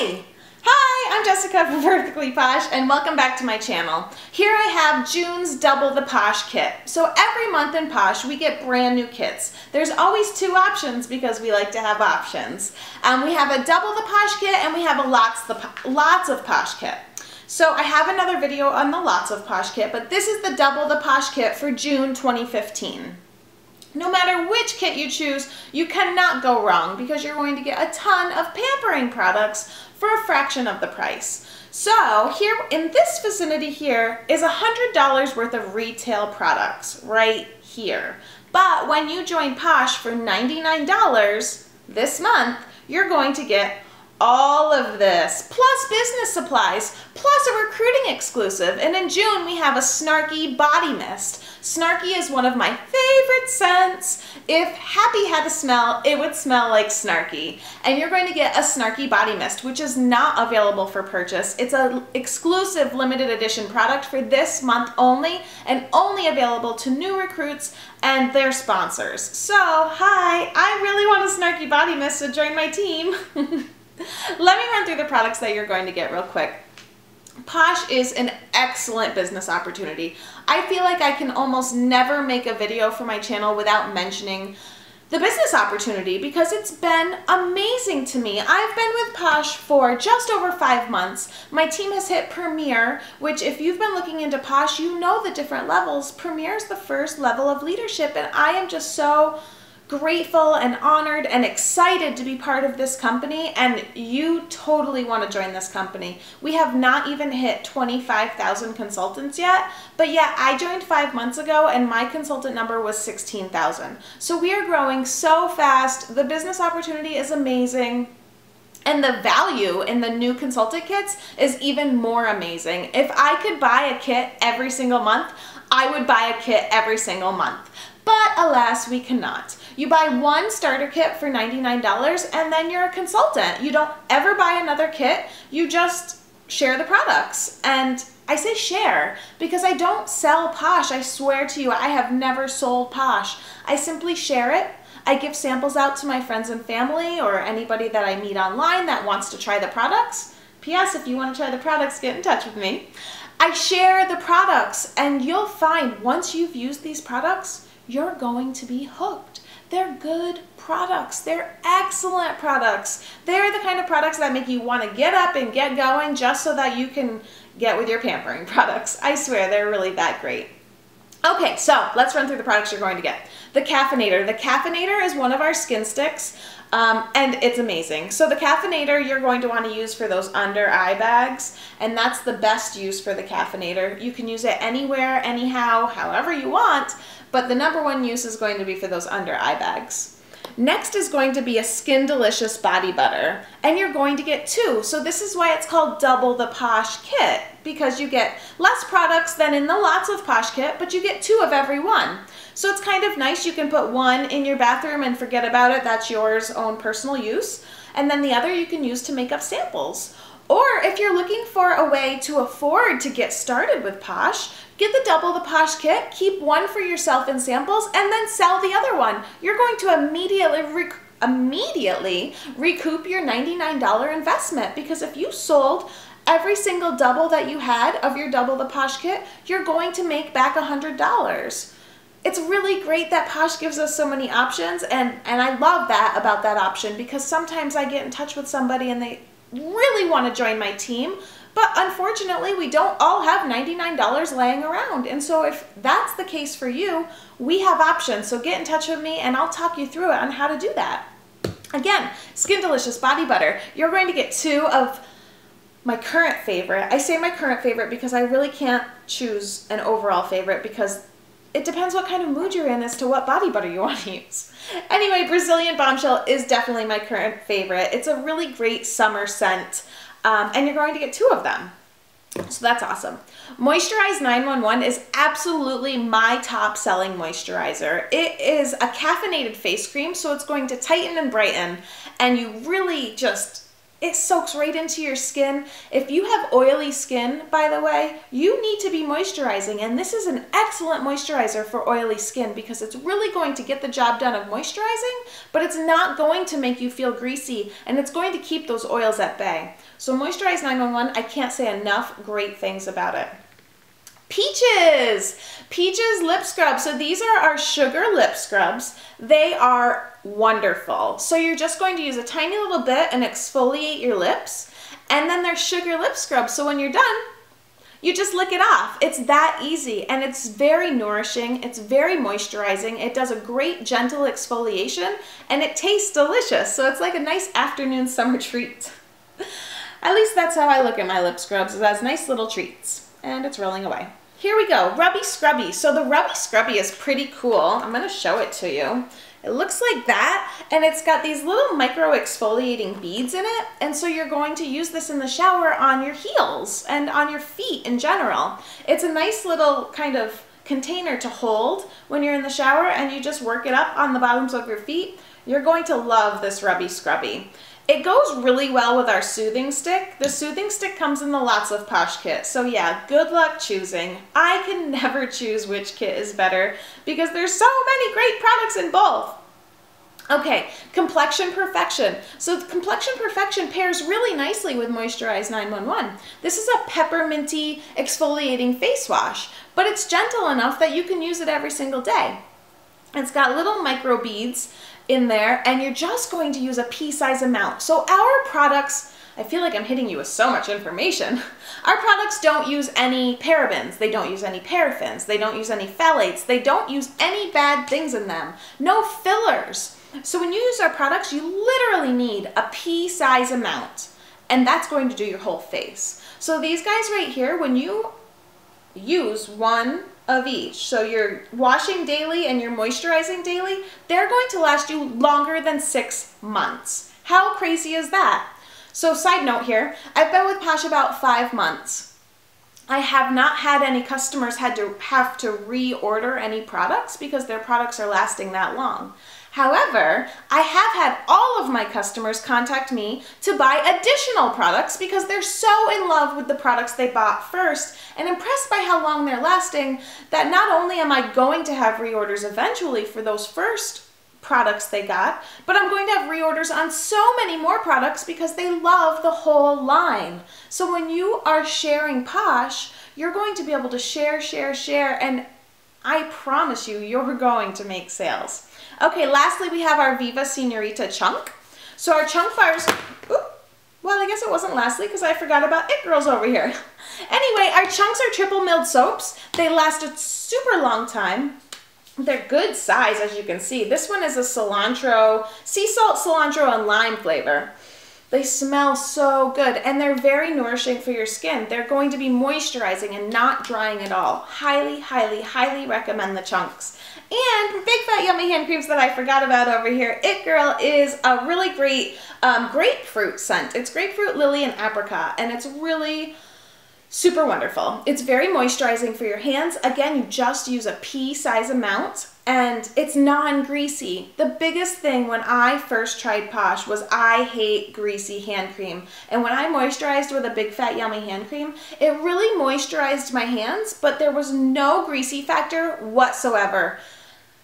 Hi! Hi, I'm Jessica from Perfectly Posh and welcome back to my channel. Here I have June's Double the Posh kit. So every month in Posh we get brand new kits. There's always two options because we like to have options. Um, we have a Double the Posh kit and we have a Lots, the, lots of Posh kit. So I have another video on the Lots of Posh kit, but this is the Double the Posh kit for June 2015. No matter which kit you choose, you cannot go wrong because you're going to get a ton of pampering products for a fraction of the price. So here in this vicinity here is $100 worth of retail products right here. But when you join Posh for $99 this month, you're going to get all of this, plus business supplies, plus a recruiting exclusive. And in June, we have a Snarky Body Mist. Snarky is one of my favorite scents. If Happy had a smell, it would smell like Snarky. And you're going to get a Snarky Body Mist, which is not available for purchase. It's an exclusive limited edition product for this month only, and only available to new recruits and their sponsors. So, hi, I really want a Snarky Body Mist to join my team. Let me run through the products that you're going to get real quick. Posh is an excellent business opportunity. I feel like I can almost never make a video for my channel without mentioning the business opportunity because it's been amazing to me. I've been with Posh for just over five months. My team has hit Premier, which if you've been looking into Posh, you know the different levels. Premier is the first level of leadership and I am just so grateful and honored and excited to be part of this company and you totally want to join this company. We have not even hit 25,000 consultants yet, but yeah, I joined five months ago and my consultant number was 16,000. So we are growing so fast. The business opportunity is amazing. And the value in the new consultant kits is even more amazing. If I could buy a kit every single month, I would buy a kit every single month. But alas, we cannot. You buy one starter kit for $99 and then you're a consultant. You don't ever buy another kit, you just share the products. And I say share because I don't sell Posh. I swear to you, I have never sold Posh. I simply share it. I give samples out to my friends and family or anybody that I meet online that wants to try the products. P.S. If you want to try the products, get in touch with me. I share the products and you'll find once you've used these products, you're going to be hooked. They're good products. They're excellent products. They're the kind of products that make you want to get up and get going just so that you can get with your pampering products. I swear, they're really that great. Okay, so let's run through the products you're going to get. The Caffeinator. The Caffeinator is one of our skin sticks. Um, and it's amazing. So the caffeinator you're going to want to use for those under eye bags, and that's the best use for the caffeinator. You can use it anywhere, anyhow, however you want, but the number one use is going to be for those under eye bags. Next is going to be a Skin Delicious Body Butter, and you're going to get two. So this is why it's called Double the Posh Kit, because you get less products than in the Lots of Posh Kit, but you get two of every one. So it's kind of nice. You can put one in your bathroom and forget about it. That's yours own personal use. And then the other you can use to make up samples. Or if you're looking for a way to afford to get started with Posh, get the double the Posh kit, keep one for yourself in samples, and then sell the other one. You're going to immediately rec immediately recoup your $99 investment because if you sold every single double that you had of your double the Posh kit, you're going to make back $100 it's really great that Posh gives us so many options and and I love that about that option because sometimes I get in touch with somebody and they really want to join my team, but unfortunately, we don't all have $99 laying around. And so if that's the case for you, we have options. So get in touch with me and I'll talk you through it on how to do that. Again, Skin Delicious Body Butter. You're going to get two of my current favorite. I say my current favorite because I really can't choose an overall favorite because it depends what kind of mood you're in as to what body butter you want to use. Anyway, Brazilian Bombshell is definitely my current favorite. It's a really great summer scent, um, and you're going to get two of them. So that's awesome. Moisturize 911 is absolutely my top selling moisturizer. It is a caffeinated face cream, so it's going to tighten and brighten, and you really just it soaks right into your skin. If you have oily skin, by the way, you need to be moisturizing. And this is an excellent moisturizer for oily skin because it's really going to get the job done of moisturizing, but it's not going to make you feel greasy and it's going to keep those oils at bay. So Moisturize 911, I can't say enough great things about it. Peaches! Peaches lip scrub. So these are our sugar lip scrubs. They are wonderful. So you're just going to use a tiny little bit and exfoliate your lips. And then there's sugar lip scrub. So when you're done, you just lick it off. It's that easy and it's very nourishing. It's very moisturizing. It does a great gentle exfoliation and it tastes delicious. So it's like a nice afternoon summer treat. At least that's how I look at my lip scrubs, as nice little treats. And it's rolling away. Here we go, Rubby Scrubby. So the Rubby Scrubby is pretty cool. I'm gonna show it to you. It looks like that, and it's got these little micro exfoliating beads in it, and so you're going to use this in the shower on your heels and on your feet in general. It's a nice little kind of container to hold when you're in the shower and you just work it up on the bottoms of your feet. You're going to love this Rubby Scrubby. It goes really well with our soothing stick. The soothing stick comes in the Lots of Posh kit. So yeah, good luck choosing. I can never choose which kit is better because there's so many great products in both. Okay, complexion perfection. So complexion perfection pairs really nicely with Moisturize 911. This is a pepperminty exfoliating face wash, but it's gentle enough that you can use it every single day. It's got little micro beads in there and you're just going to use a pea size amount. So our products, I feel like I'm hitting you with so much information. Our products don't use any parabens, they don't use any paraffins, they don't use any phthalates, they don't use any bad things in them. No fillers. So when you use our products, you literally need a pea size amount and that's going to do your whole face. So these guys right here, when you use one of each. So you're washing daily and you're moisturizing daily, they're going to last you longer than six months. How crazy is that? So side note here, I've been with Posh about five months. I have not had any customers had to have to reorder any products because their products are lasting that long. However, I have had all of my customers contact me to buy additional products because they're so in love with the products they bought first and impressed by how long they're lasting that not only am I going to have reorders eventually for those first products they got, but I'm going to have reorders on so many more products because they love the whole line. So when you are sharing Posh, you're going to be able to share, share, share, and I promise you, you're going to make sales. Okay, lastly, we have our Viva Senorita Chunk. So our chunk bars, oop, well, I guess it wasn't lastly because I forgot about It Girls over here. anyway, our chunks are triple milled soaps. They last a super long time. They're good size, as you can see. This one is a cilantro, sea salt, cilantro, and lime flavor. They smell so good and they're very nourishing for your skin. They're going to be moisturizing and not drying at all. Highly, highly, highly recommend the chunks. And Big Fat Yummy Hand Creams that I forgot about over here, It Girl is a really great um, grapefruit scent. It's grapefruit, lily, and apricot and it's really super wonderful. It's very moisturizing for your hands. Again, you just use a pea size amount and it's non-greasy. The biggest thing when I first tried Posh was I hate greasy hand cream. And when I moisturized with a big fat yummy hand cream, it really moisturized my hands, but there was no greasy factor whatsoever.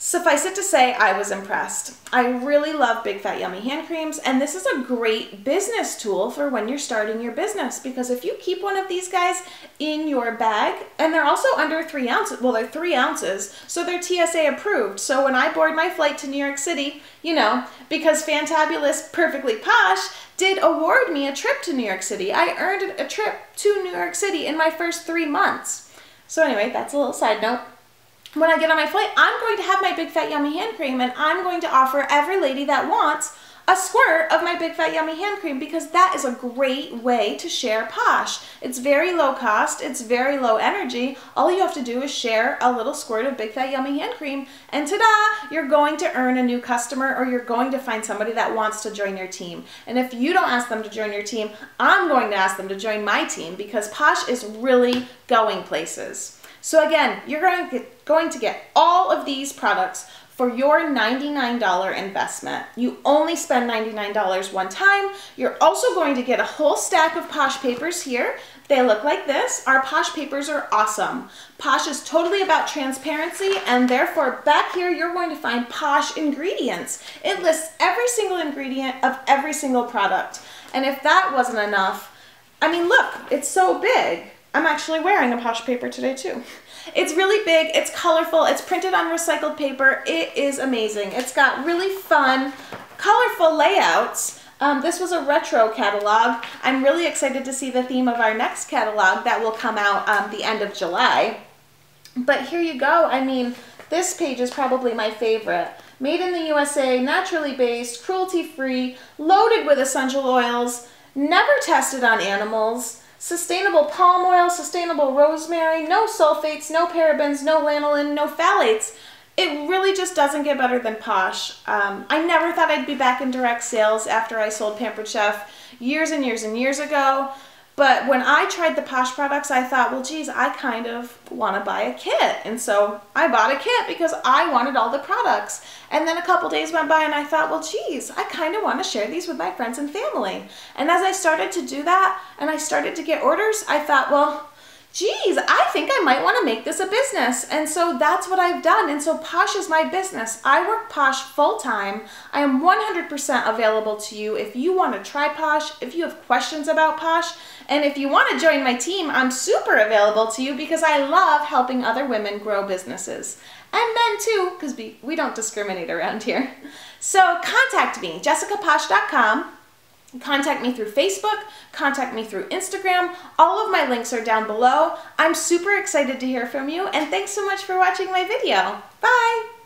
Suffice it to say, I was impressed. I really love Big Fat Yummy hand creams, and this is a great business tool for when you're starting your business because if you keep one of these guys in your bag, and they're also under three ounces, well, they're three ounces, so they're TSA approved. So when I board my flight to New York City, you know, because Fantabulous Perfectly Posh did award me a trip to New York City, I earned a trip to New York City in my first three months. So anyway, that's a little side note when I get on my flight, I'm going to have my Big Fat Yummy hand cream and I'm going to offer every lady that wants a squirt of my Big Fat Yummy hand cream because that is a great way to share Posh. It's very low cost, it's very low energy. All you have to do is share a little squirt of Big Fat Yummy hand cream and ta-da, you're going to earn a new customer or you're going to find somebody that wants to join your team. And if you don't ask them to join your team, I'm going to ask them to join my team because Posh is really going places. So again, you're going to, get, going to get all of these products for your $99 investment. You only spend $99 one time. You're also going to get a whole stack of Posh papers here. They look like this. Our Posh papers are awesome. Posh is totally about transparency and therefore back here you're going to find Posh ingredients. It lists every single ingredient of every single product. And if that wasn't enough, I mean look, it's so big. I'm actually wearing a Posh paper today too. It's really big, it's colorful, it's printed on recycled paper. It is amazing. It's got really fun, colorful layouts. Um, this was a retro catalog. I'm really excited to see the theme of our next catalog that will come out um, the end of July. But here you go. I mean, this page is probably my favorite. Made in the USA, naturally based, cruelty-free, loaded with essential oils, never tested on animals, Sustainable palm oil, sustainable rosemary, no sulfates, no parabens, no lanolin, no phthalates. It really just doesn't get better than Posh. Um, I never thought I'd be back in direct sales after I sold Pampered Chef years and years and years ago. But when I tried the Posh products, I thought, well, geez, I kind of want to buy a kit. And so I bought a kit because I wanted all the products. And then a couple days went by and I thought, well, geez, I kind of want to share these with my friends and family. And as I started to do that and I started to get orders, I thought, well, geez, I think I might want to make this a business. And so that's what I've done. And so Posh is my business. I work Posh full time. I am 100% available to you if you want to try Posh, if you have questions about Posh, and if you want to join my team, I'm super available to you because I love helping other women grow businesses. And men too, because we, we don't discriminate around here. So contact me, jessicaposh.com. Contact me through Facebook, contact me through Instagram. All of my links are down below. I'm super excited to hear from you and thanks so much for watching my video. Bye!